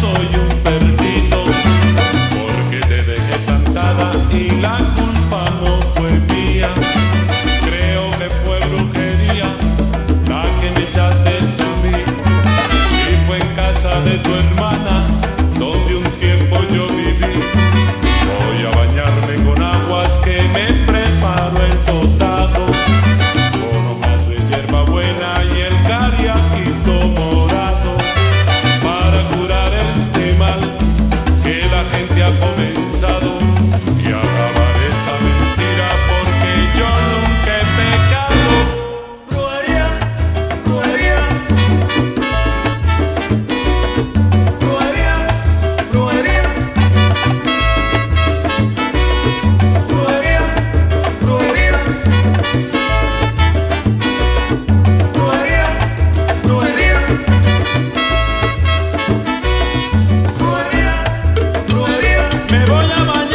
soy un Ayamaya